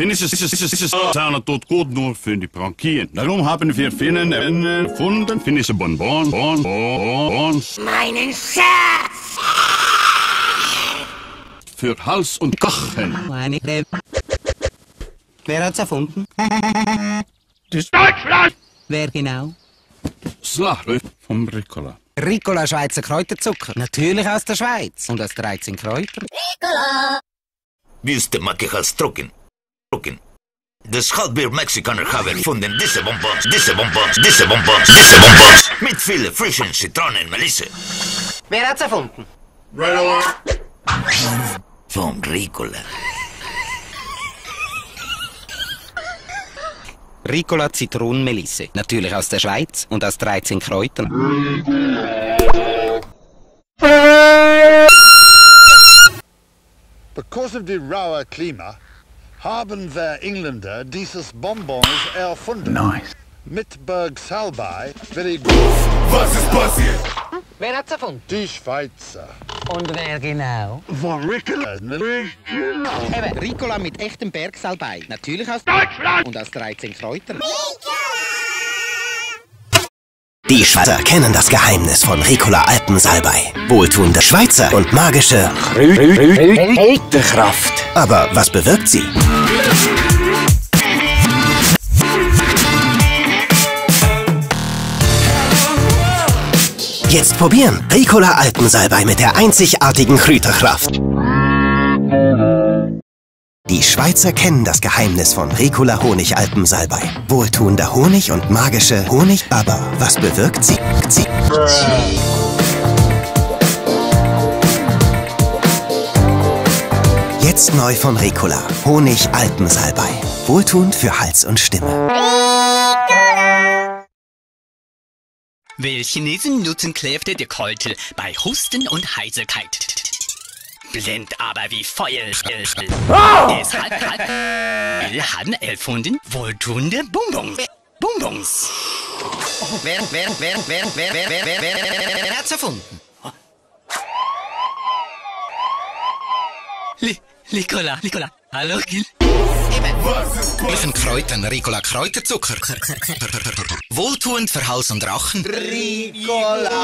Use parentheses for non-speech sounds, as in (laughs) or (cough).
Finnische Zahlen tut gut nur für die Bronchien. Darum haben wir Finnen erfunden, finnische Bonbons, Bonbons, Bonbons Meinen Schatz! für Hals und Kochen. Meine Re Wer hat's erfunden? (laughs) Deutschland! Wer genau? Slare vom Ricola. Ricola Schweizer Kräuterzucker. Natürlich aus der Schweiz. Und aus 13 Kräutern. Wüste mag ich als trocken. Trocken. De Schalbeer Mexikaner haben erfunden diese Bonbons, diese Bonbons, diese Bonbons, diese Bonbons. Mit vielen frischen Zitronen und Melisse. Wer hat's erfunden? Vom Ricola. Ricola Zitronenmelisse. Natürlich aus der Schweiz und aus 13 Kräutern. Because of the raue Klima haben wir Engländer dieses Bonbons erfunden. Nice. Mit Berg Salbei very gut. Was ist passiert? Wer hat's erfunden? Die Schweizer. Und wer genau? Von Ricola. Eben, Ricola mit echtem Bergsalbei. Natürlich aus Deutschland und aus 13 Kräutern. Die Schweizer kennen das Geheimnis von Ricola Alpensalbei. Wohltuende Schweizer und magische Kraft. Aber was bewirkt sie? Jetzt probieren. Ricola Alpensalbei mit der einzigartigen Kräuterkraft. Die Schweizer kennen das Geheimnis von Ricola Honig Alpensalbei. Wohltuender Honig und magische Honig, aber was bewirkt sie? sie? Jetzt neu von Ricola. Honig Alpensalbei. Wohltuend für Hals und Stimme. Welche nutzen Kräfte der Kräuter bei Husten und Heiserkeit? Blind aber wie Feuer. Deshalb hat wir haben erfunden wohltuende Bonbons. Bonbons. Wer, wer, wer, wer, wer, wer, wer, wer, wer, wer, wer hat's erfunden? Li Nicola, Nicola. Hallo, Gil. Welchen Kräutern Ricola Kräuterzucker? Wohltuend für Hals und Rachen. Ricola.